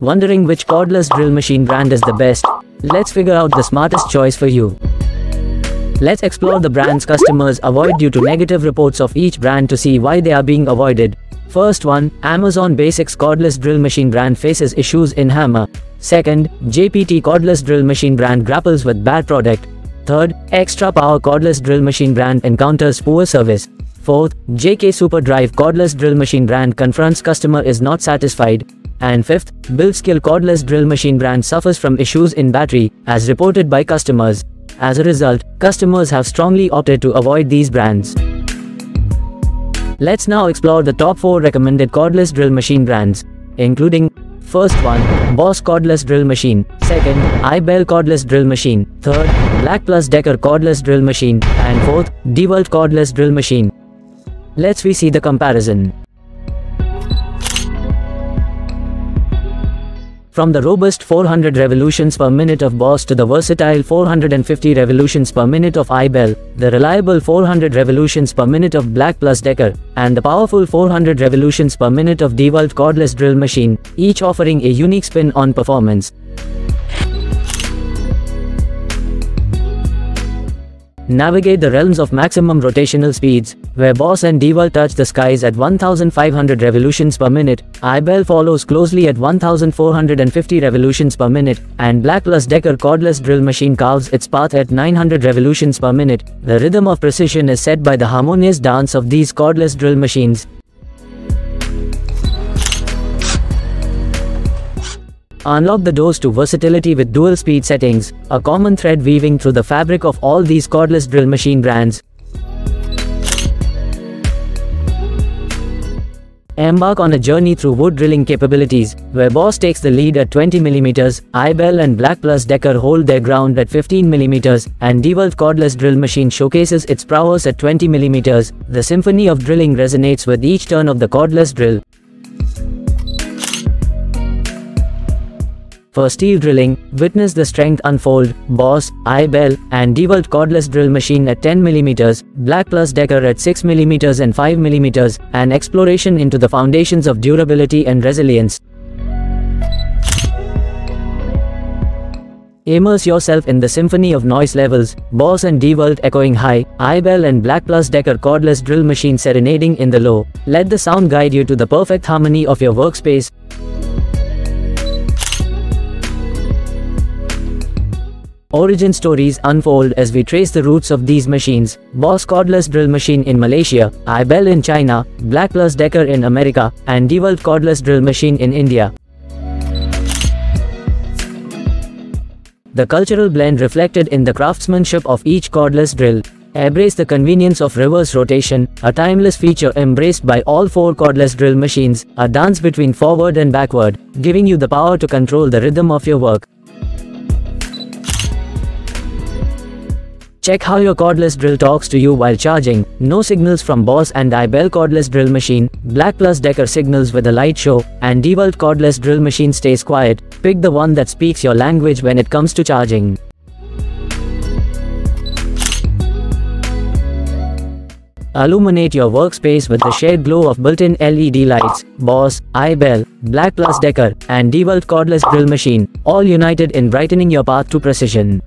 Wondering which cordless drill machine brand is the best? Let's figure out the smartest choice for you. Let's explore the brands customers avoid due to negative reports of each brand to see why they are being avoided. First one, Amazon Basics cordless drill machine brand faces issues in hammer. Second, JPT cordless drill machine brand grapples with bad product. Third, Extra Power cordless drill machine brand encounters poor service. Fourth, JK Super Drive cordless drill machine brand confronts customer is not satisfied. And fifth, Buildskill cordless drill machine brand suffers from issues in battery, as reported by customers. As a result, customers have strongly opted to avoid these brands. Let's now explore the top 4 recommended cordless drill machine brands, including First one, Boss cordless drill machine. Second, iBell cordless drill machine. Third, Black Plus Decker cordless drill machine. And fourth, DeWalt cordless drill machine. Let's we see the comparison. From the robust 400 revolutions per minute of Boss to the versatile 450 revolutions per minute of iBell, the reliable 400 revolutions per minute of Black Plus Decker, and the powerful 400 revolutions per minute of DeWalt cordless drill machine, each offering a unique spin on performance. Navigate the realms of maximum rotational speeds, where Boss and DeWalt touch the skies at 1500 revolutions per minute, iBell follows closely at 1450 revolutions per minute, and Black Plus Decker cordless drill machine carves its path at 900 revolutions per minute. The rhythm of precision is set by the harmonious dance of these cordless drill machines, Unlock the doors to versatility with dual speed settings, a common thread weaving through the fabric of all these cordless drill machine brands. Embark on a journey through wood drilling capabilities, where Boss takes the lead at 20mm, iBell and Black Plus Decker hold their ground at 15mm, and DeWalt cordless drill machine showcases its prowess at 20mm. The symphony of drilling resonates with each turn of the cordless drill. For steel drilling, witness the strength unfold, Boss, iBell, and DeWalt cordless drill machine at 10mm, Black Plus Decker at 6mm and 5mm, and exploration into the foundations of durability and resilience. Immerse yourself in the symphony of noise levels, Boss and DeWalt echoing high, iBell and Black Plus Decker cordless drill machine serenading in the low. Let the sound guide you to the perfect harmony of your workspace. Origin stories unfold as we trace the roots of these machines. Boss cordless drill machine in Malaysia, iBell in China, Black Plus Decker in America, and DeWalt cordless drill machine in India. The cultural blend reflected in the craftsmanship of each cordless drill. Embrace the convenience of reverse rotation, a timeless feature embraced by all four cordless drill machines, a dance between forward and backward, giving you the power to control the rhythm of your work. Check how your cordless drill talks to you while charging. No signals from Boss and iBell cordless drill machine, Black Plus Decker signals with a light show, and DeWalt cordless drill machine stays quiet. Pick the one that speaks your language when it comes to charging. Illuminate your workspace with the shared glow of built-in LED lights, Boss, iBell, Black Plus Decker, and DeWalt cordless drill machine, all united in brightening your path to precision.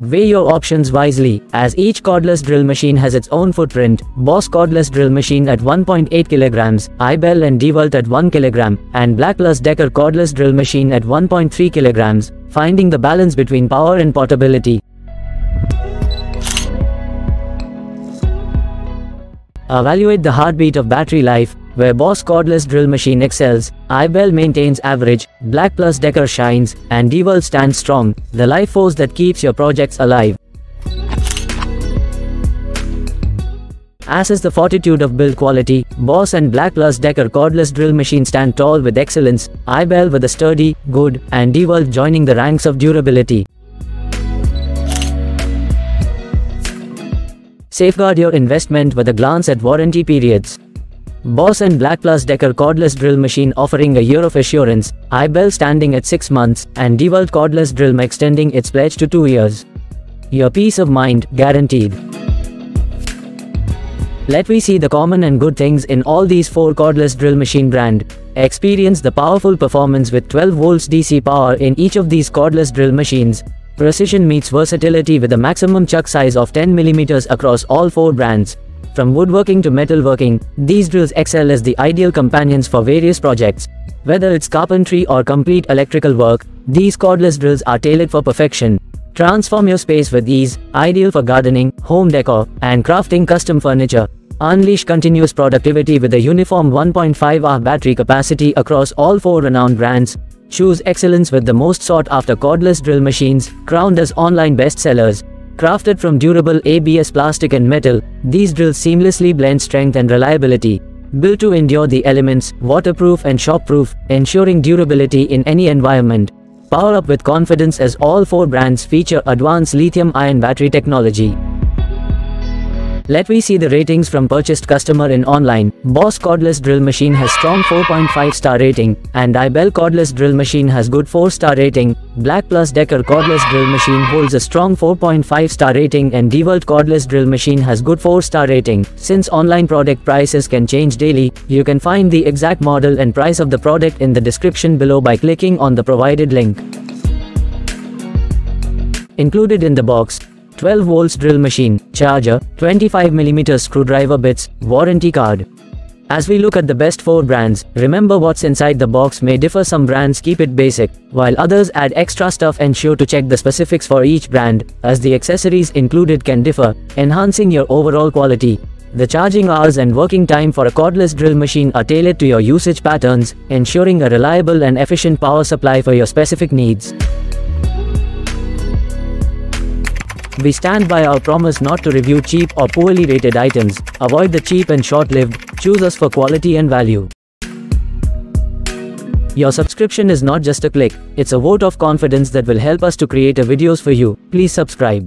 Weigh your options wisely, as each cordless drill machine has its own footprint. Boss cordless drill machine at 1.8 kg, iBell and DeWalt at 1 kg, and Black Plus Decker cordless drill machine at 1.3 kg, finding the balance between power and portability. Evaluate the heartbeat of battery life, where Boss cordless drill machine excels, iBell maintains average, Black Plus Decker shines, and DeWalt stands strong, the life force that keeps your projects alive. As is the fortitude of build quality, Boss and Black Plus Decker cordless drill machine stand tall with excellence, iBell with a sturdy, good, and DeWalt joining the ranks of durability. Safeguard your investment with a glance at warranty periods. Boss and Black Plus Decker cordless drill machine offering a year of assurance, iBell standing at 6 months, and DeWalt cordless drill extending its pledge to 2 years. Your peace of mind guaranteed. Let we see the common and good things in all these four cordless drill machine brand. Experience the powerful performance with 12 volts DC power in each of these cordless drill machines. Precision meets versatility with a maximum chuck size of 10 mm across all four brands. From woodworking to metalworking, these drills excel as the ideal companions for various projects. Whether it's carpentry or complete electrical work, these cordless drills are tailored for perfection. Transform your space with ease, ideal for gardening, home decor, and crafting custom furniture. Unleash continuous productivity with a uniform 1.5 hour battery capacity across all four renowned brands. Choose excellence with the most sought after cordless drill machines, crowned as online bestsellers. Crafted from durable ABS plastic and metal, these drills seamlessly blend strength and reliability. Built to endure the elements, waterproof and shockproof, ensuring durability in any environment. Power up with confidence as all four brands feature advanced lithium-ion battery technology. Let me see the ratings from purchased customer in online. Boss cordless drill machine has strong 4.5 star rating, and iBell cordless drill machine has good 4 star rating. Black Plus Decker cordless drill machine holds a strong 4.5 star rating and DeWalt cordless drill machine has good 4 star rating. Since online product prices can change daily, you can find the exact model and price of the product in the description below by clicking on the provided link. Included in the box, 12 volts drill machine, charger, 25mm screwdriver bits, warranty card. As we look at the best 4 brands, remember what's inside the box may differ some brands keep it basic, while others add extra stuff ensure to check the specifics for each brand, as the accessories included can differ, enhancing your overall quality. The charging hours and working time for a cordless drill machine are tailored to your usage patterns, ensuring a reliable and efficient power supply for your specific needs. We stand by our promise not to review cheap or poorly rated items, avoid the cheap and short-lived, choose us for quality and value. Your subscription is not just a click, it's a vote of confidence that will help us to create a videos for you. Please subscribe.